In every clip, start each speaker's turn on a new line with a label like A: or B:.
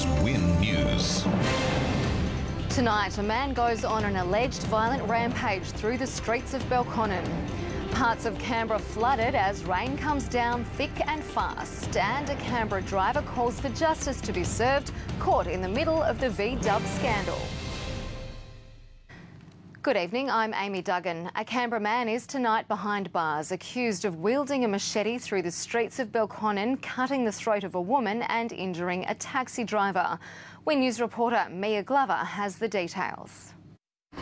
A: is Win News.
B: Tonight, a man goes on an alleged violent rampage through the streets of Belconnen. Parts of Canberra flooded as rain comes down thick and fast. And a Canberra driver calls for justice to be served, caught in the middle of the V-dub scandal. Good evening, I'm Amy Duggan. A Canberra man is tonight behind bars, accused of wielding a machete through the streets of Belconnen, cutting the throat of a woman and injuring a taxi driver. Win News reporter Mia Glover has the details.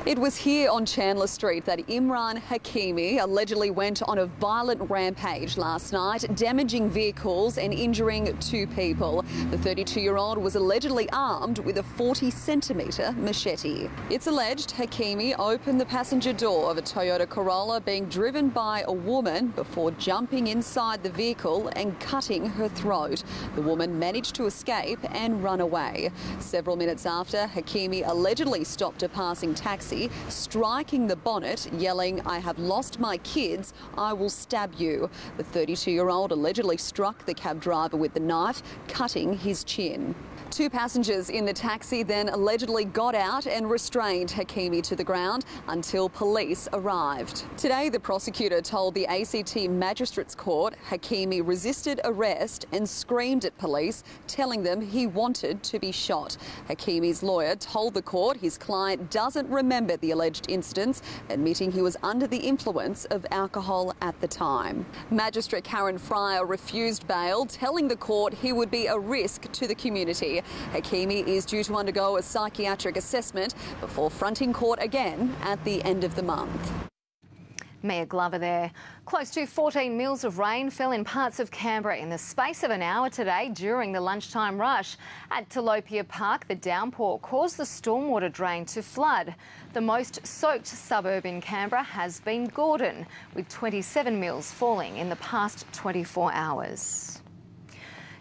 C: It was here on Chandler Street that Imran Hakimi allegedly went on a violent rampage last night, damaging vehicles and injuring two people. The 32 year old was allegedly armed with a 40 centimetre machete. It's alleged Hakimi opened the passenger door of a Toyota Corolla being driven by a woman before jumping inside the vehicle and cutting her throat. The woman managed to escape and run away. Several minutes after, Hakimi allegedly stopped a passing taxi taxi, striking the bonnet, yelling, I have lost my kids, I will stab you. The 32 year old allegedly struck the cab driver with the knife, cutting his chin. Two passengers in the taxi then allegedly got out and restrained Hakimi to the ground until police arrived. Today, the prosecutor told the ACT Magistrates Court Hakimi resisted arrest and screamed at police, telling them he wanted to be shot. Hakimi's lawyer told the court his client doesn't remember the alleged incidents, admitting he was under the influence of alcohol at the time. Magistrate Karen Fryar refused bail, telling the court he would be a risk to the community. Hakimi is due to undergo a psychiatric assessment before fronting court again at the end of the month.
B: Mia Glover there. Close to 14 mils of rain fell in parts of Canberra in the space of an hour today during the lunchtime rush. At Telopea Park, the downpour caused the stormwater drain to flood. The most soaked suburb in Canberra has been Gordon, with 27 mils falling in the past 24 hours.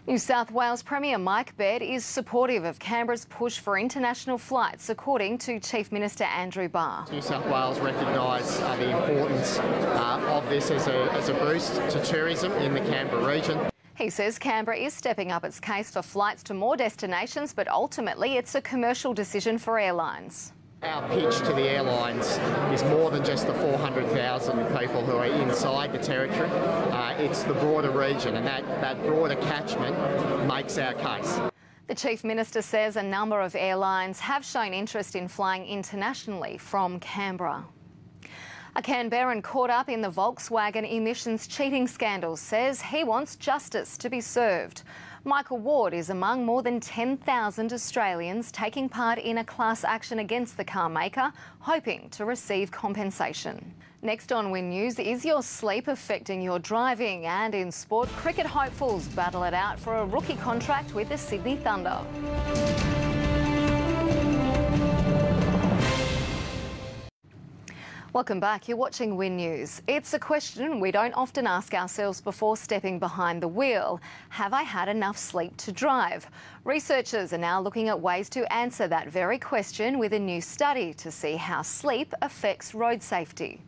B: New South Wales Premier Mike Baird is supportive of Canberra's push for international flights, according to Chief Minister Andrew Barr.
D: New South Wales recognise uh, the importance uh, of this as a, as a boost to tourism in the Canberra region.
B: He says Canberra is stepping up its case for flights to more destinations, but ultimately it's a commercial decision for airlines.
D: Our pitch to the airlines is more than just the 400,000 people who are inside the territory. Uh, it's the broader region, and that, that broader catchment makes our case.
B: The Chief Minister says a number of airlines have shown interest in flying internationally from Canberra. A Canberran caught up in the Volkswagen emissions cheating scandal says he wants justice to be served. Michael Ward is among more than 10,000 Australians taking part in a class action against the car maker, hoping to receive compensation. Next on Win News, is your sleep affecting your driving? And in sport, cricket hopefuls battle it out for a rookie contract with the Sydney Thunder. Welcome back. You're watching Win News. It's a question we don't often ask ourselves before stepping behind the wheel. Have I had enough sleep to drive? Researchers are now looking at ways to answer that very question with a new study to see how sleep affects road safety.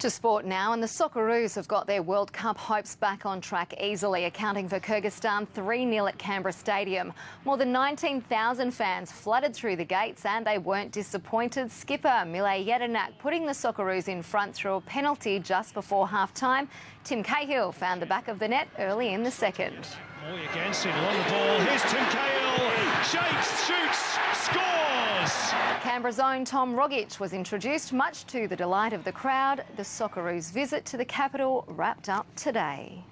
B: To sport now, and the Socceroos have got their World Cup hopes back on track easily, accounting for Kyrgyzstan 3 0 at Canberra Stadium. More than 19,000 fans flooded through the gates, and they weren't disappointed. Skipper Mile Jedinak putting the Socceroos in front through a penalty just before half time. Tim Cahill found the back of the net early in the second.
E: Mooy against on the ball. Here's Tim Cahill. Shakes, shoots, scores.
B: Canberra's own Tom Rogic was introduced, much to the delight of the crowd. The Socceroos' visit to the capital wrapped up today.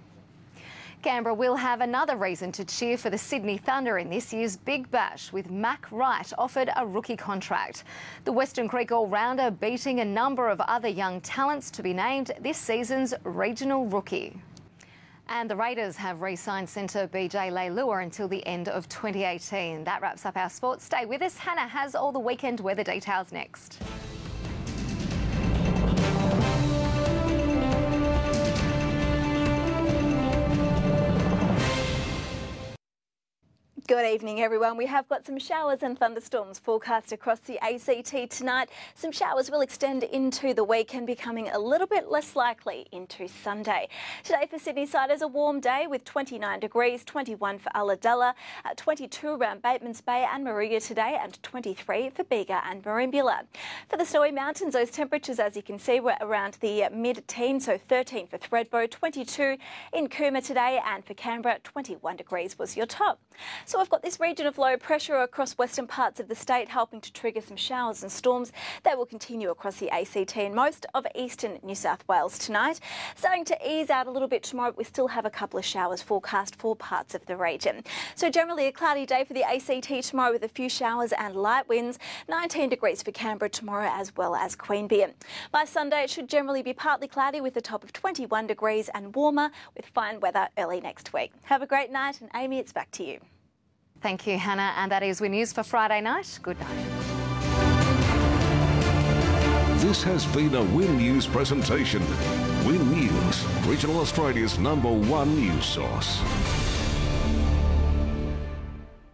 B: Canberra will have another reason to cheer for the Sydney Thunder in this year's Big Bash, with Mac Wright offered a rookie contract. The Weston Creek all-rounder beating a number of other young talents to be named this season's regional rookie. And the Raiders have re-signed centre BJ Leilua until the end of 2018. That wraps up our sports. Stay with us. Hannah has all the weekend weather details next.
A: Good evening, everyone. We have got some showers and thunderstorms forecast across the ACT tonight. Some showers will extend into the weekend, becoming a little bit less likely into Sunday. Today for Sydney side is a warm day with 29 degrees, 21 for Ulladulla, uh, 22 around Batemans Bay and Moruya today, and 23 for Bega and Merimbula. For the Snowy Mountains, those temperatures, as you can see, were around the mid-teens, so 13 for Thredbo, 22 in Cooma today, and for Canberra, 21 degrees was your top. So we've got this region of low pressure across western parts of the state helping to trigger some showers and storms that will continue across the ACT and most of eastern New South Wales tonight. Starting to ease out a little bit tomorrow, but we still have a couple of showers forecast for parts of the region. So generally a cloudy day for the ACT tomorrow with a few showers and light winds. 19 degrees for Canberra tomorrow as well as Queanbeyan. By Sunday it should generally be partly cloudy with a top of 21 degrees and warmer with fine weather early next week. Have a great night and Amy, it's back to you.
B: Thank you, Hannah. And that is Win News for Friday night. Good night.
F: This has been a Win News presentation. Win News, Regional Australia's number one news source.